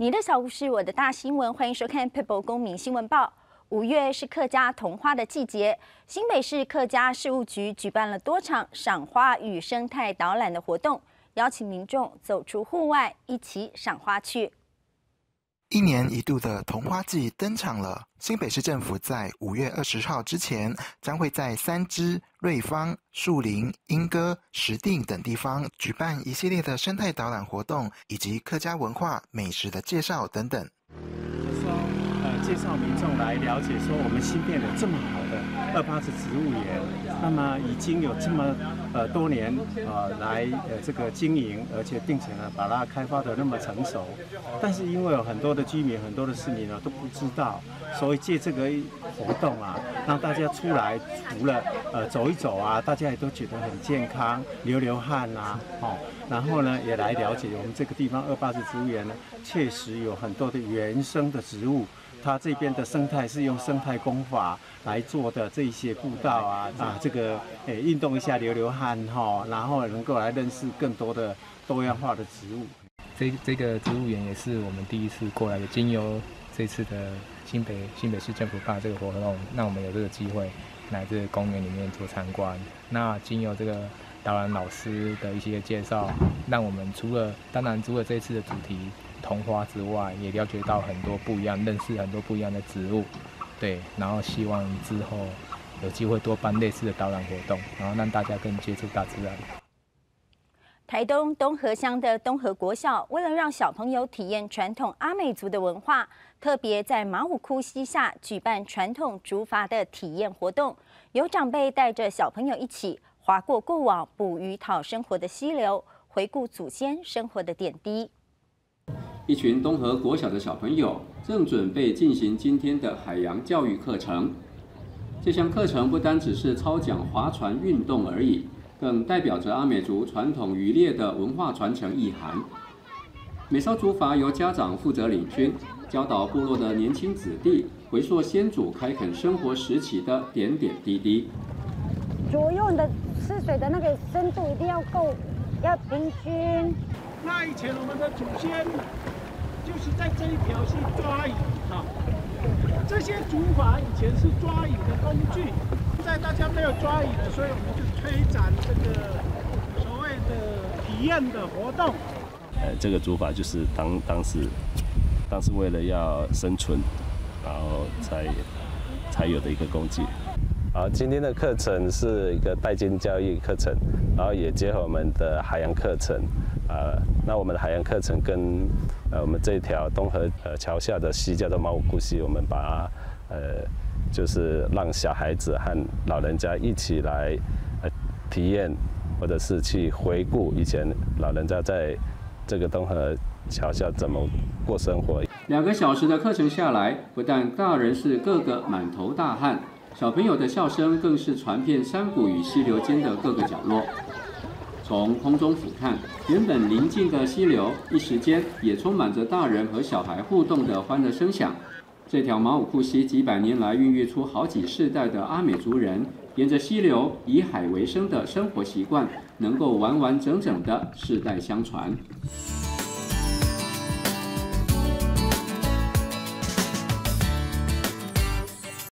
你的小故事，我的大新闻，欢迎收看《People 公民新闻报》。五月是客家桐花的季节，新北市客家事务局举办了多场赏花与生态导览的活动，邀请民众走出户外，一起赏花去。一年一度的桐花季登场了。新北市政府在五月二十号之前，将会在三芝、瑞芳、树林、莺歌、石定等地方举办一系列的生态导览活动，以及客家文化、美食的介绍等等。介绍民众来了解，说我们新店有这么好的二八子植物园，那么已经有这么呃多年呃来呃这个经营，而且并且呢把它开发的那么成熟，但是因为有很多的居民、很多的市民呢都不知道，所以借这个活动啊，让大家出来除了呃走一走啊，大家也都觉得很健康，流流汗呐，哦，然后呢也来了解我们这个地方二八子植物园呢，确实有很多的原生的植物。它这边的生态是用生态工法来做的，这些步道啊啊，这个诶运动一下流流汗哈，然后能够来认识更多的多样化的植物。这这个植物园也是我们第一次过来的，经由这次的新北新北市政府办这个活动，让我们有这个机会来这个公园里面做参观。那经由这个导览老师的一些介绍，让我们除了当然除了这次的主题。桐花之外，也了解到很多不一样，认识很多不一样的植物，对，然后希望之后有机会多办类似的导览活动，然后让大家更接触大自然。台东东河乡的东河国小，为了让小朋友体验传统阿美族的文化，特别在马武窟溪下举办传统竹筏的体验活动，有长辈带着小朋友一起划过过往捕鱼讨生活的溪流，回顾祖先生活的点滴。一群东河国小的小朋友正准备进行今天的海洋教育课程。这项课程不单只是操讲划船运动而已，更代表着阿美族传统渔猎的文化传承意涵。每艘竹筏由家长负责领军，教导部落的年轻子弟回溯先祖开垦生活时期的点点滴滴。左右的吃水的那个深度一定要够，要平均。那以前我们的祖先。就是在这一条是抓鱼哈，这些竹筏以前是抓鱼的工具，现在大家没有抓鱼了，所以我们就推展这个所谓的体验的活动。呃，这个竹筏就是当当时，当时为了要生存，然后才才有的一个工具。好，今天的课程是一个代金交易课程，然后也结合我们的海洋课程。呃，那我们的海洋课程跟呃我们这一条东河呃桥下的溪叫做毛五库溪，我们把呃就是让小孩子和老人家一起来呃体验，或者是去回顾以前老人家在这个东河桥下怎么过生活。两个小时的课程下来，不但大人是个个满头大汗，小朋友的笑声更是传遍山谷与溪流间的各个角落。从空中俯瞰，原本宁静的溪流，一时间也充满着大人和小孩互动的欢乐声响。这条马武库溪几百年来孕育出好几世代的阿美族人，沿着溪流以海为生的生活习惯，能够完完整整的世代相传。